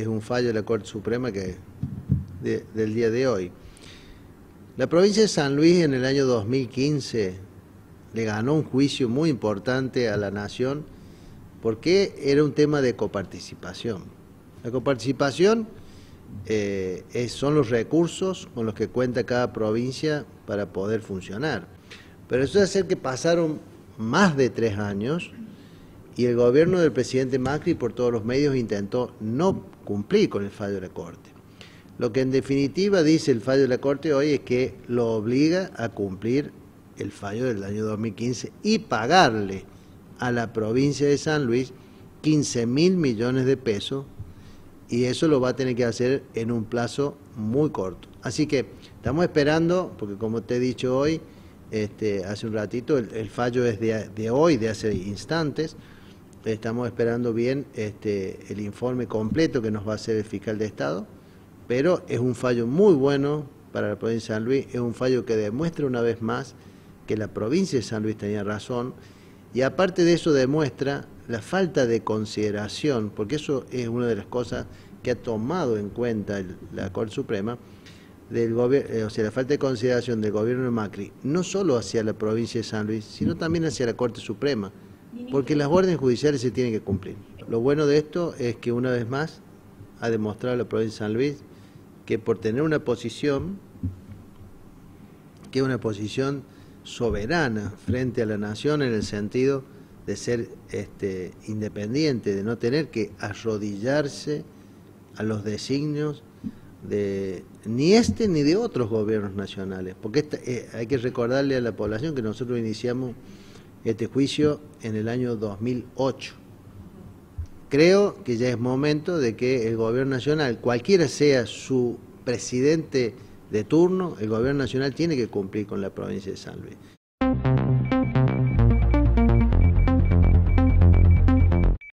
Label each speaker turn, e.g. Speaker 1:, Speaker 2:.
Speaker 1: es un fallo de la Corte Suprema que del día de hoy. La provincia de San Luis en el año 2015 le ganó un juicio muy importante a la nación porque era un tema de coparticipación. La coparticipación eh, son los recursos con los que cuenta cada provincia para poder funcionar. Pero eso es hacer que pasaron más de tres años y el gobierno del presidente Macri por todos los medios intentó no cumplir con el fallo de la Corte. Lo que en definitiva dice el fallo de la Corte hoy es que lo obliga a cumplir el fallo del año 2015 y pagarle a la provincia de San Luis 15 mil millones de pesos y eso lo va a tener que hacer en un plazo muy corto. Así que estamos esperando, porque como te he dicho hoy, este, hace un ratito, el, fallo es de, hoy, de hace instantes, estamos esperando bien este, el informe completo que nos va a hacer el fiscal de Estado, pero es un fallo muy bueno para la provincia de San Luis, es un fallo que demuestra una vez más que la provincia de San Luis tenía razón y aparte de eso demuestra la falta de consideración, porque eso es una de las cosas que ha tomado en cuenta la Corte Suprema, del eh, o sea, la falta de consideración del gobierno de Macri, no solo hacia la provincia de San Luis, sino también hacia la Corte Suprema, porque las órdenes judiciales se tienen que cumplir. Lo bueno de esto es que una vez más ha demostrado la provincia de San Luis que por tener una posición, que es una posición soberana frente a la nación en el sentido de ser este, independiente, de no tener que arrodillarse a los designios de ni este ni de otros gobiernos nacionales, porque eh, hay que recordarle a la población que nosotros iniciamos este juicio en el año 2008. Creo que ya es momento de que el gobierno nacional, cualquiera sea su presidente de turno, el gobierno nacional tiene que cumplir con la provincia de San Luis.